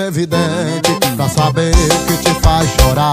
evidente Pra saber que te faz chorar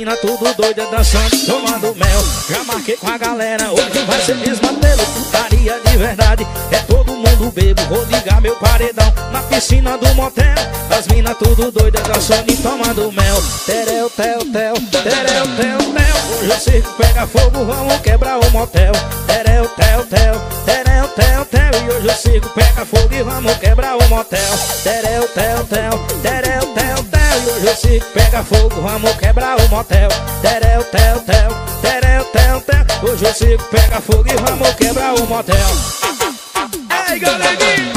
As minas tudo doida dançando, tomando mel. Já marquei com a galera, hoje vai ser desmantelo, putaria de verdade. É todo mundo bebo, vou ligar meu paredão na piscina do motel. As minas tudo doida dançando e tomando mel. Terel, tel, tel, terel, tel, tel. Hoje o circo pega fogo, vamos quebrar o motel. Terel, tel, tel, terel, tel, tel. E hoje o circo pega fogo e vamos quebrar o motel. Terel, tel, tel, terel, tel, tel. Hoje o circo pega fogo, vamos quebrar o motel. Terel, tel, tel, terel, tel, tel. Hoje o circo pega fogo e vamos quebrar o motel. Ei, galerinha!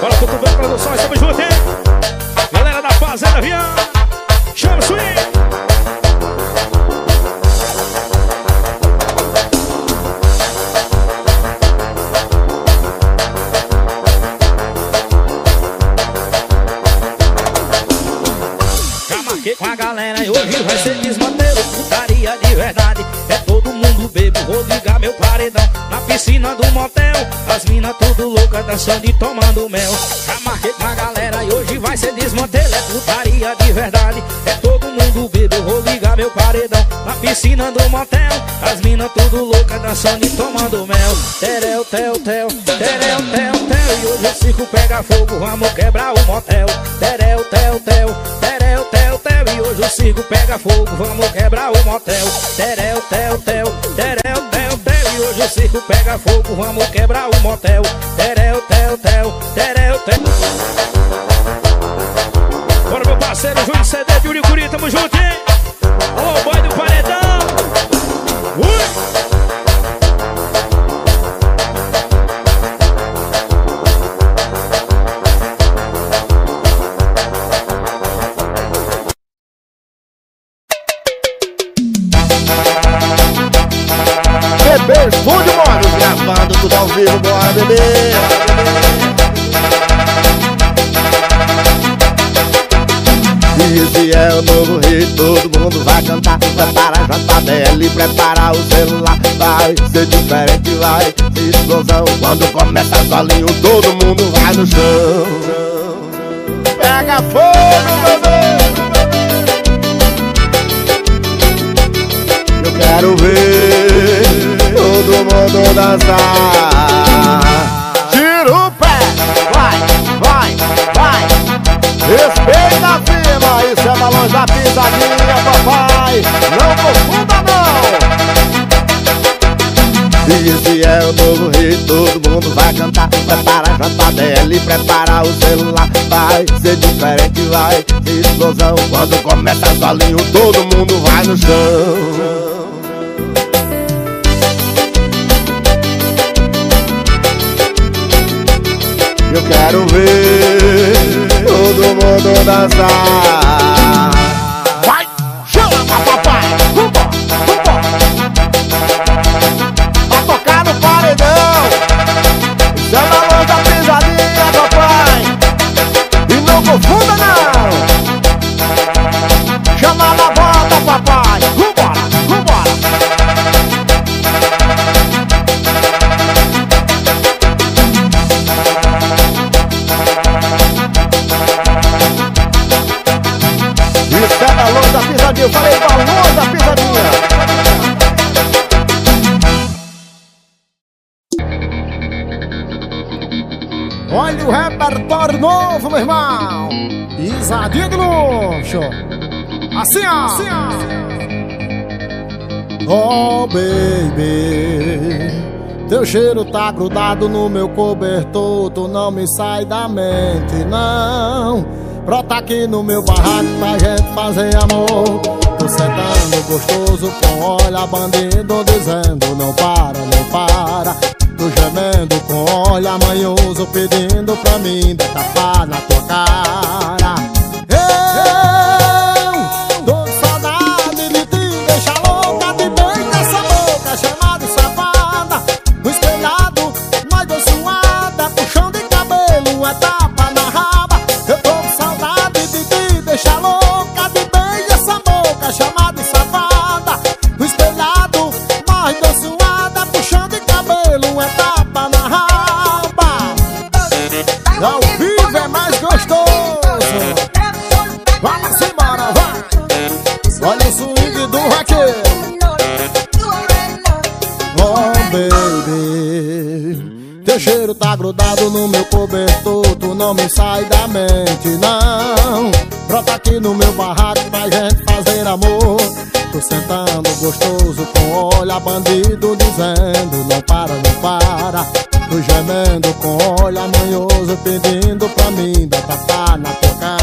Bora Cotovelo Produções, tamo junto, hein? Galera da Fazenda Viana, chama o swing! Hoje vai ser desmantelo Putaria de verdade, é todo mundo bebo Vou ligar meu paredão piscina do motel. As minas tudo louca dançando e tomando mel. Já marquei com a galera e hoje vai ser desmantelo. É putaria de verdade, é todo mundo bebo Vou ligar meu paredão. Na piscina do motel As minas tudo louca dançando e tomando mel. Terel, tel, tel, terel, tel, tel. E hoje o circo pega fogo, vamos quebrar o motel. Terel, tel, tel, terel, tel, tel. E hoje o circo pega fogo, vamos quebrar o motel. Terel, tel, tel, terel, circo pega fogo, vamos quebrar o motel. Terel, tel, tel, terel, tel. Bora meu parceiro Júlio Parar o celular Vai ser diferente, vai ser explosão. Quando começa solinho todo mundo vai no chão. Pega fogo, bebê Eu quero ver todo mundo dançar. Tira o pé, vai, vai, vai. Respeita a firma, isso é balões da pisadinha, papai. Não confunda esse é o novo hit, todo mundo vai cantar. Prepara a JBL, prepara o celular. Vai ser diferente, vai ser explosão. Quando começa solinho, todo mundo vai no chão. Eu quero ver todo mundo dançar. Olha o repertório novo, meu irmão. Pisadinha de luxo. Assim, ó. Assim, ó. Oh, baby. Teu cheiro tá grudado no meu cobertor. Tu não me sai da mente, não. Brota aqui no meu barraco pra gente fazer amor. Tô sentando gostoso com olha bandido dizendo não para, não para. Tô gemendo olha manhoso pedindo pra mim dar tapa na tua cara. Ao vivo é mais gostoso. Vamos embora, vai. Olha o swing do raqueiro. Oh, baby. Teu cheiro tá grudado no meu cobertor. Tu não me sai da mente, não. Brota aqui no meu barraco pra gente fazer amor. Tô sentando gostoso com olha bandido dizendo não para, não para. Tô gemendo com olha manhoso pedindo pra mim dar tapa na tua cara.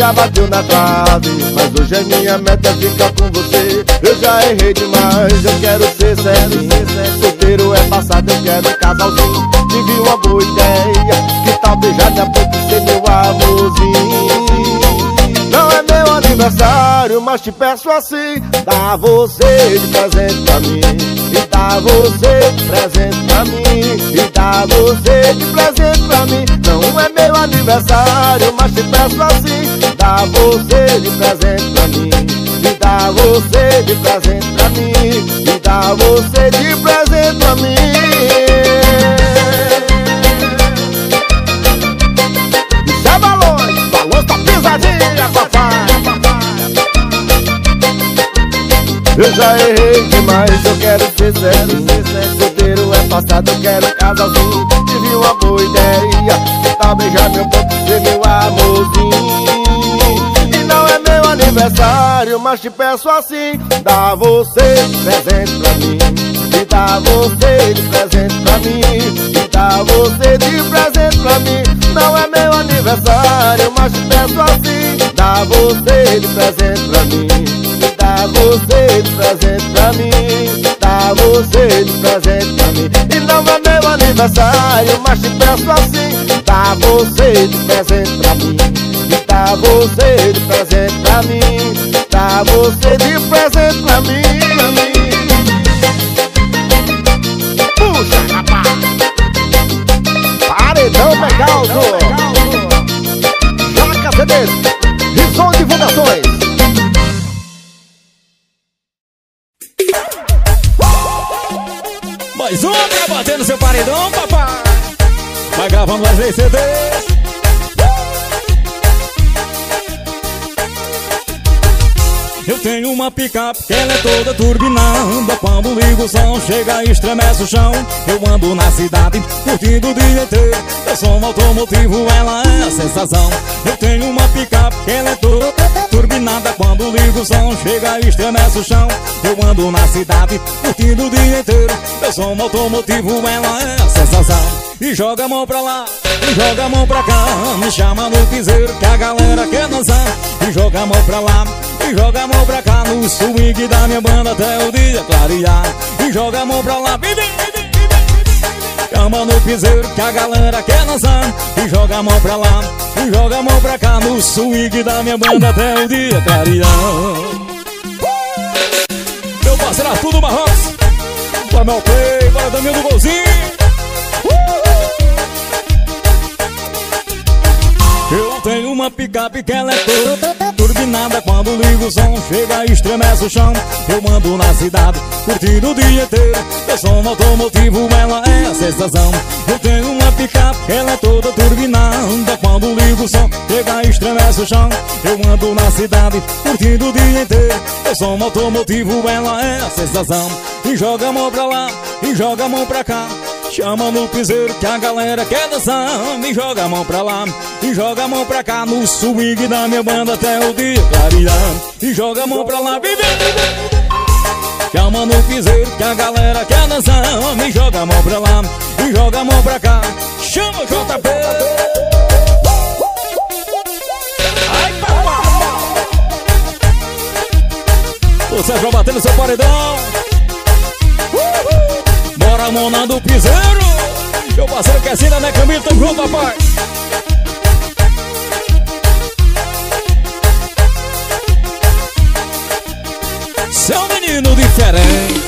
Já bateu na trave Mas hoje é minha meta ficar com você. Eu já errei demais, eu quero ser sério Solteiro é passado, eu quero casalzinho. Tive uma boa ideia Que tal beijar de a pouco ser meu amorzinho. Não é meu aniversário, mas te peço assim Dá você de presente pra mim. E dá você de presente pra mim Dá você de presente pra mim. Não é meu aniversário, mas te peço assim Dá você de presente pra mim. E dá você de presente pra mim. E dá você de presente pra mim. É balões, balões da pisadinha, papai. Eu já errei demais, eu quero ser sério passado, quero um casalzinho Tive uma boa ideia. Que tal beijar meu corpo, ser meu amorzinho. E não é meu aniversário, mas te peço assim Dá você de presente pra mim. E dá você de presente pra mim. E dá você de presente pra mim. Não é meu aniversário, mas te peço assim Dá você de presente pra mim. E dá você de presente pra mim Você de presente pra mim. E não é meu aniversário, mas te peço assim Dá você de presente pra mim. Dá você de presente pra mim Dá você de presente pra mim. Puxa, rapaz. Paredão Megaldo Joca CDs Rison Divulgações no seu paredão, papai. Vai gravando mais CDs Tenho uma picape que ela é toda turbinada Quando ligo o som, chega e estremece o chão. Eu ando na cidade, curtindo o dia inteiro. Eu sou um automotivo, ela é a sensação. Eu tenho uma picape que ela é toda turbinada. Quando ligo o som, chega e estremece o chão. Eu ando na cidade, curtindo o dia inteiro. Eu sou um automotivo, ela é a sensação e joga a mão pra lá, e joga a mão pra cá. Me chama no piseiro que a galera quer dançar. E joga a mão pra lá, e joga a mão pra cá. No swing da minha banda até o dia clarear. E joga a mão pra lá, Chama no piseiro que a galera quer dançar. E joga a mão pra lá, e joga a mão pra cá. No swing da minha banda até o dia clarear. Meu parceiro Arthur Marrocos. Bora meu play, bora Damião do Golzinho Eu tenho uma picape que ela é toda turbinada Quando ligo o som, chega e estremece o chão. Eu mando na cidade, curtindo o dia inteiro Eu sou um automotivo, ela é a sensação. Eu tenho uma picape ela é toda turbinada Quando ligo o som, chega e estremece o chão. Eu mando na cidade, curtindo o dia inteiro Eu sou um automotivo, ela é a sensação. E joga a mão pra lá, e joga a mão pra cá Chama no piseiro que a galera quer dançar. Me joga a mão pra lá e joga a mão pra cá. No swing da minha banda até o dia clarear. E joga a mão pra lá, vive, Chama no piseiro que a galera quer dançar. Me joga a mão pra lá e joga a mão pra cá. Chama JP O Sérgio batendo seu paredão Bora, mona do piseiro. Meu parceiro Quecina, né, Camilo? Tamo junto, papai Seu menino diferente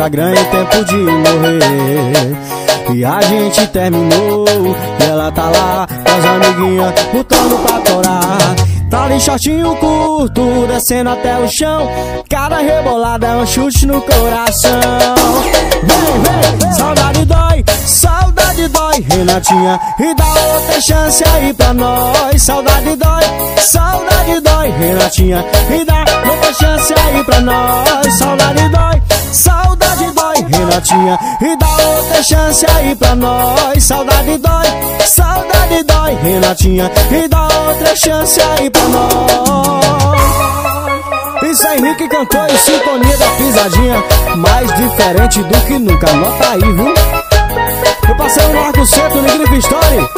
Instagram em tempo de morrer. E a gente terminou, e ela tá lá com as amiguinhas, lutando pra torar. Tá ali shortinho curto, descendo até o chão. Cada rebolada é um chute no coração. Vem, vem, saudade dói, saudade dói, Renatinha. E dá outra chance aí pra nós. Saudade dói, saudade dói, Renatinha. E dá outra chance aí pra nós. Saudade dói, saudade dói, Renatinha. E dá outra chance aí pra nós. Saudade dói, saudade dói, Renatinha. E dá outra chance aí pra nós. Aí, Henrique cantou em sintonia da pisadinha. Mais diferente do que nunca, anota aí, viu? Eu passei o Marco Seto no Grife Story.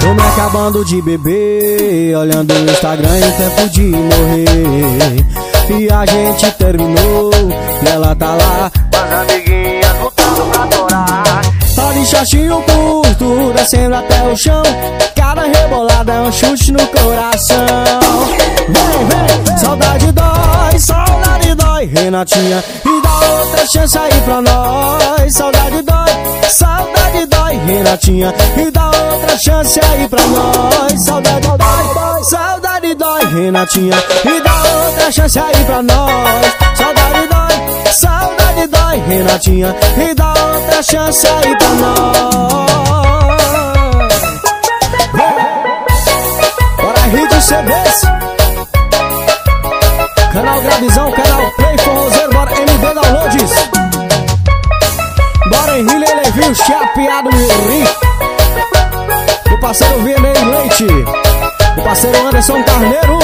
Tô me acabando de beber, olhando o Instagram em tempo de morrer. E a gente terminou, e ela tá lá, com as amiguinhas lutando pra adorar. Tá de shortinho curto, descendo até o chão. Cada rebolada é um chute no coração. Vem, vem, saudade dói, dói, Renatinha. E dá outra chance aí pra nós. Saudade dói, saudade dói, Renatinha. E dá outra chance aí pra nós. Saudade dói, saudade dói, Renatinha. E dá outra chance aí pra nós. Saudade dói, saudade dói, Renatinha. E dá outra chance aí pra nós. Bora rir de CDs. Canal Gravizão, canal Play Forrozeiro, bora MD Downloads. Bora Henrique Levinho, chapeado no Rio. O parceiro Vianney Leite. O parceiro Anderson Carneiro.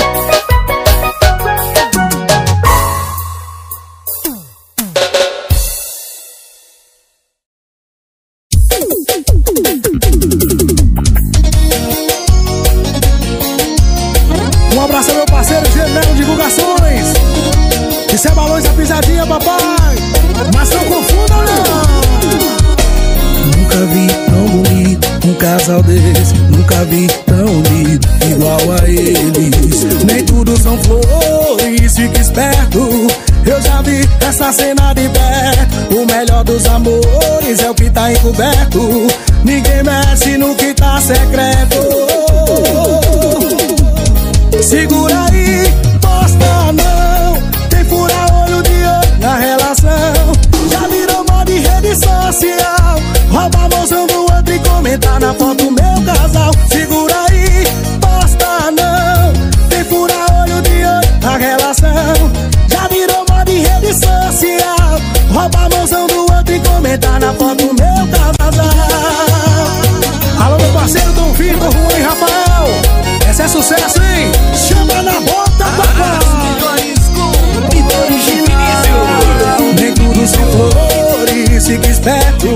Cena de perto. O melhor dos amores é o que tá encoberto. Ninguém mexe no que tá secreto. Segura aí, posta não. Tem fura olho de olho na relação. Já virou moda de rede social. Rouba a moção do outro e comentar na foto meu casal. Segura Rouba a do outro e comentar na foto meu casal. Alô, meu parceiro Dom Vitor, e Rafael. Esse é sucesso, hein? Chama na bota, papai. Nem tudo são flores, fique esperto.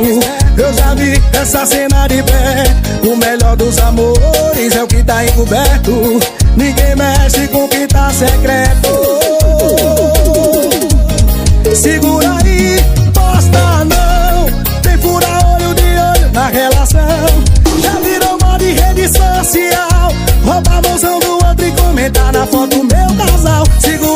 Eu já vi essa cena de pé. O melhor dos amores é o que tá encoberto. Ninguém mexe com o que tá secreto. Segura aí, posta não. Tem fura olho de olho na relação. Já virou moda de rede social. Rouba a moção do outro e comentar na foto meu casal. Segura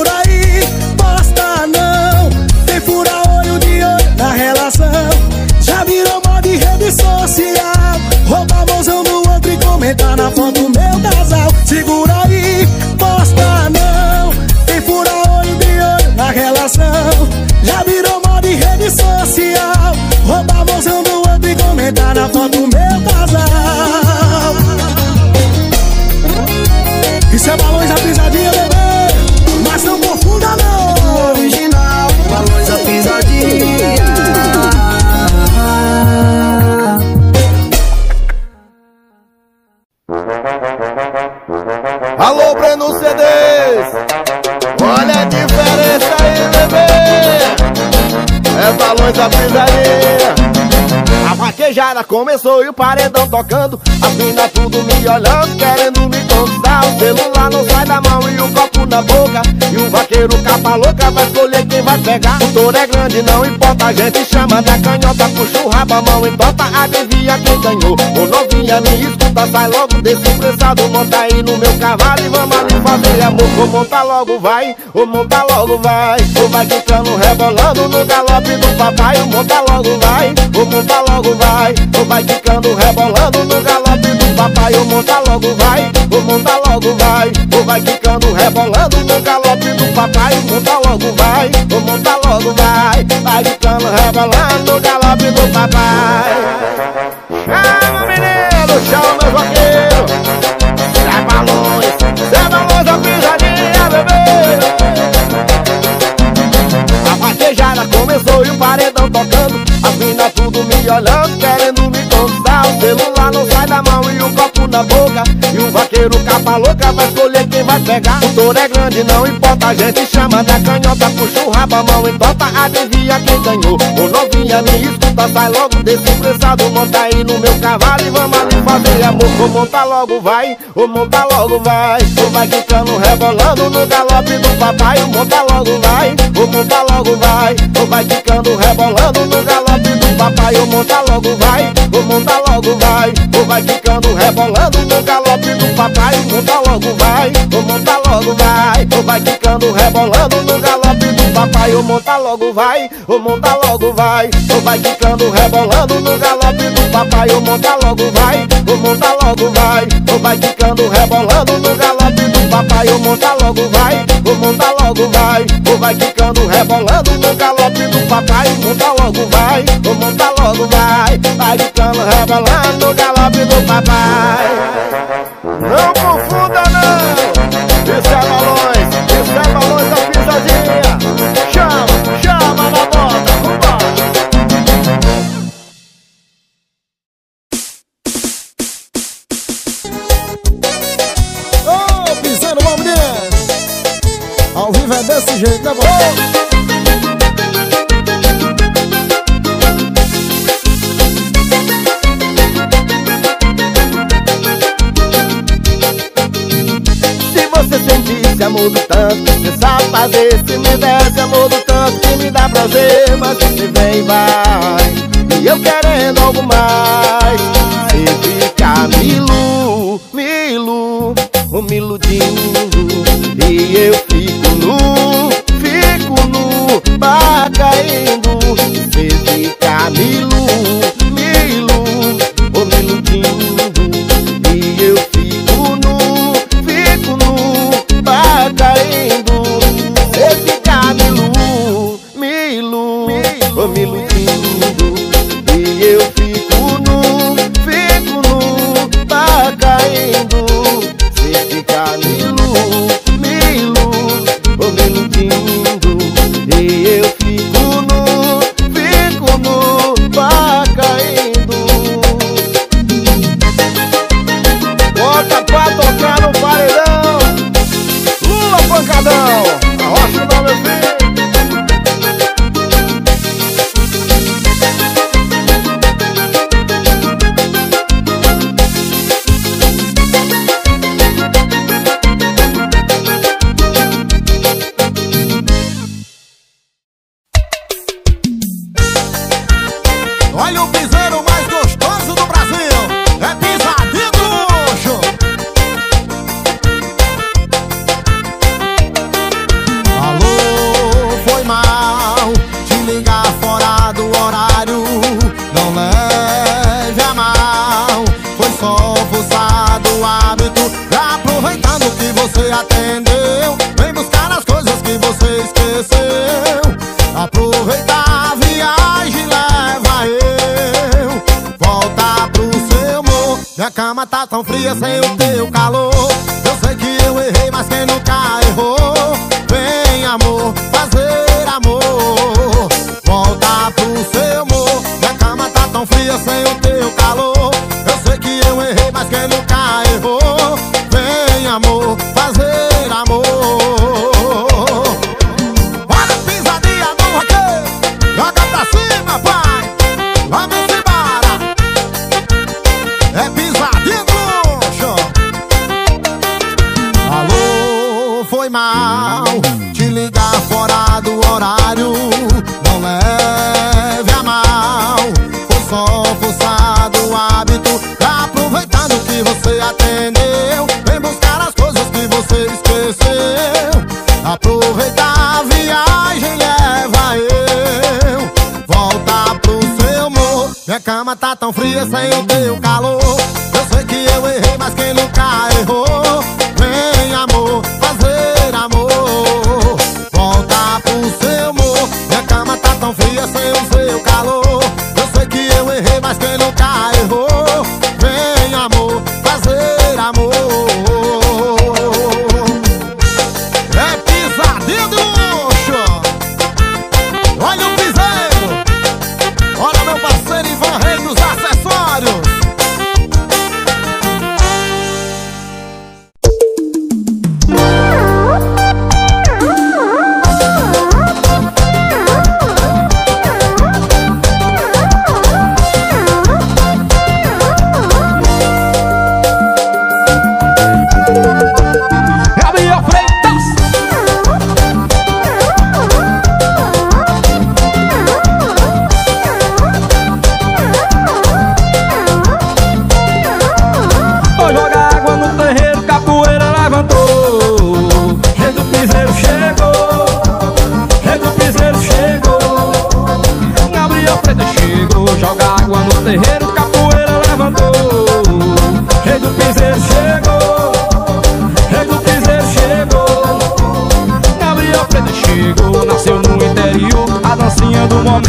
começou e o paredão tocando. As minas tudo me olhando, querendo me conquistar. O celular não sai da mão e o copo na boca. E o vaqueiro capa pegar. Touro é grande, não importa, a gente chama da canhota Puxa o rabo, a mão em tota, adivinha quem ganhou. Ô novinha, me escuta, sai logo desse pressado Monta aí no meu cavalo e vamos ali fazer amor. Ô monta logo, vai, ô monta logo, vai. Ô vai quicando, rebolando no galope do papai. Ô monta logo, vai, ô monta logo, vai. Ô vai quicando, rebolando no galope papai Ô monta logo, vai, ô monta logo, vai Ô vai quicando, rebolando no galope do papai monta logo, vai, ô monta logo, vai Vai quicando, rebolando no galope do papai. Chama menino, chama meu vaqueiro Zé Balões, Zé Balões da pisadinha, bebê. A vaquejada começou e o paredão tocando. As minas tudo me olhando, querendo da mão e o copo na boca. E o vaqueiro capa louca vai escolher quem vai pegar. O touro é grande, não importa, a gente chama da canhota Puxa o rabo, a mão tota, adivinha quem ganhou. Ô novinha, me escuta, sai logo desse pressado Monta aí no meu cavalo e vamos ali fazer amor. Ô monta logo, vai, ô monta logo, vai. Ô vai quicando, rebolando no galope do papai. Ô monta logo, vai, ô monta logo, vai. Ô vai quicando, rebolando no galope papai Ô monta logo, vai, ô monta logo, vai. Ô vai quicando, rebolando no galope do papai. Monta logo, vai, ô monta logo, vai. Ô vai quicando, rebolando no galope do papai. Ô monta logo, vai, ô monta logo, vai. Ô vai quicando, rebolando no galope do papai. Ô monta logo, vai, ô monta logo, vai. Ô vai quicando, rebolando no galope do papai. Ô monta logo, vai, ô monta logo, vai. Ô vai quicando, rebolando no galope do papai. Monta logo, vai, ô monta logo, vai. Vai quicando, rebolando no galope do papai. Não amor do tanto Você sabe fazer, se me desse amor do tanto Que me dá prazer, mas se vem e vai. E eu querendo algo mais Se fica milu, milu, ou me iludindo. E eu fico nu, fico nu, vai caindo.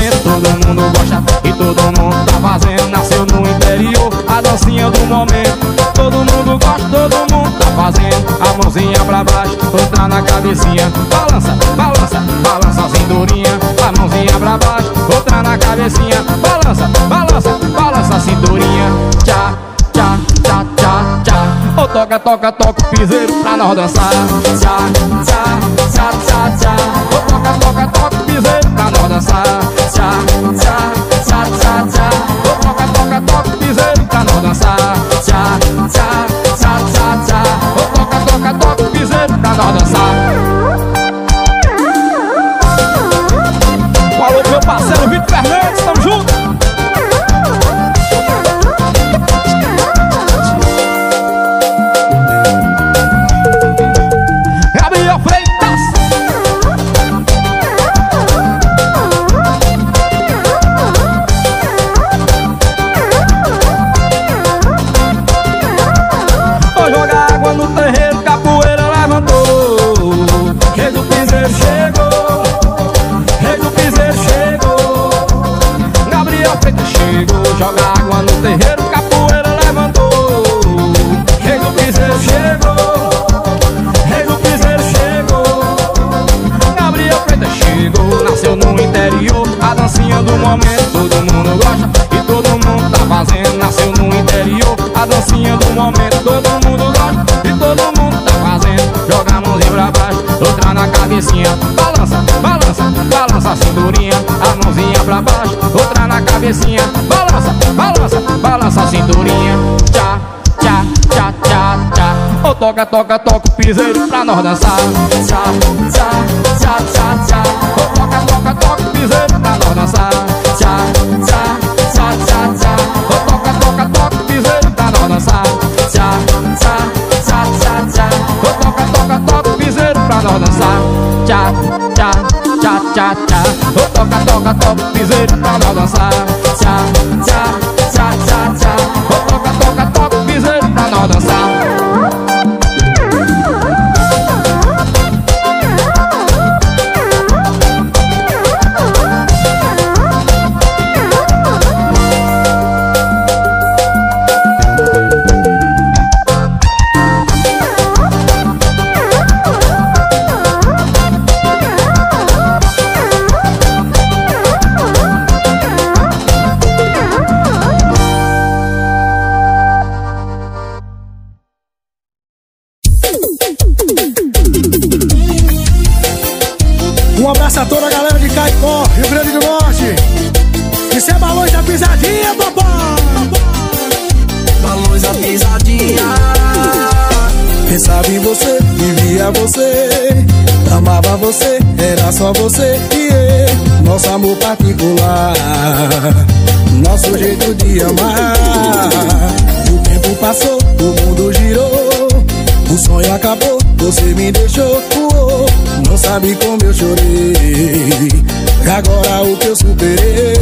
momento todo mundo gosta e todo mundo tá fazendo. Nasceu no interior a dancinha do momento. Todo mundo gosta, todo mundo tá fazendo. A mãozinha pra baixo, outra na cabecinha. Balança, balança, balança a cinturinha. A mãozinha pra baixo, outra na cabecinha. Balança, balança toca, toca, toca o piseiro pra nós dançar. Tchá, tchá, tchá, tchá, tchá. Toca, toca, toca o piseiro pra nós dançar. Tchá. Joga a mãozinha pra baixo, outra na cabecinha, balança, balança, balança a cinturinha, a mãozinha pra baixo, outra na cabecinha, balança, balança, balança a cinturinha, tchá, tchá, tchá, tchá, tchá. Ô toca, toca, toca o piseiro pra nós dançar, tchá, tchá, tchá, tchá, tchá. Ô toca, toca, toca o piseiro pra nós dançar, toca, toca, toca o piseiro pra nós dançar, sonho acabou, você me deixou uou. Não sabe como eu chorei. Agora o que eu superei?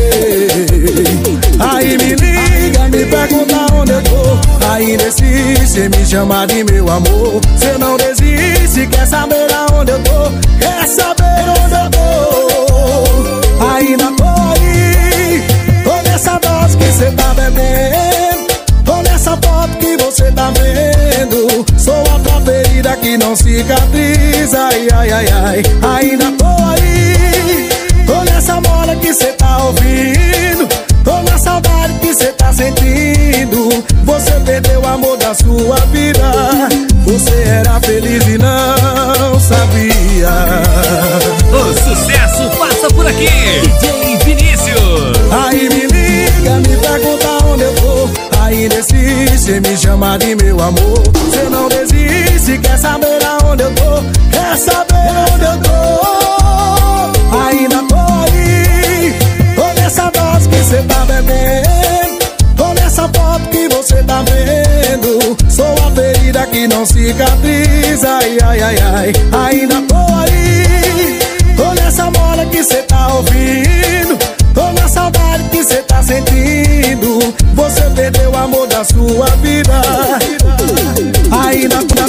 Aí me liga, me pergunta onde eu tô. Ainda existe, me chama de meu amor. Cê não desiste, quer saber aonde eu tô? Quer saber onde eu tô? Ainda tô aí Tô nessa dose que cê tá bebendo. Tô nessa foto que você tá vendo ferida que não cicatriza. Ai, ai, ai, ai Ainda tô aí. Tô nessa moda que cê tá ouvindo. Tô na saudade que cê tá sentindo. Você perdeu o amor da sua vida. Você era feliz e não sabia. O sucesso passa por aqui. DJ Vinícius. Aí me liga, me pergunta onde eu tô. Ainda existe, cê me chama de meu amor. Cê não desiste, quer saber aonde eu tô? Quer saber onde eu tô? Ainda tô aí. Tô nessa dose que cê tá bebendo. Tô nessa foto que você tá vendo. Sou a ferida que não cicatriza. Ai, ai, ai, ai. Ainda tô aí. Tô nessa moda que cê tá ouvindo. Tô na saudade que cê tá sentindo. Você perdeu o amor da sua vida. Ainda tô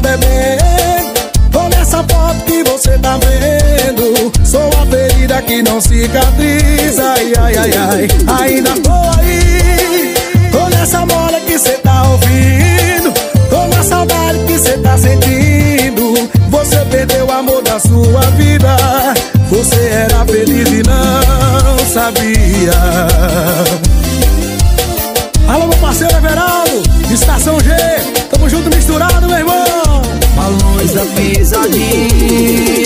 tá bebendo Tô nessa foto que você tá vendo. Sou a ferida que não cicatriza. Ai, ai, ai, ai. Ainda tô aí. Tô nessa moda que cê tá ouvindo. Tô na saudade que cê tá sentindo. Você perdeu o amor da sua vida. Você era feliz e não sabia. Alô, meu parceiro Everaldo, Estação G Tamo junto misturado, meu irmão. Balões da pisadinha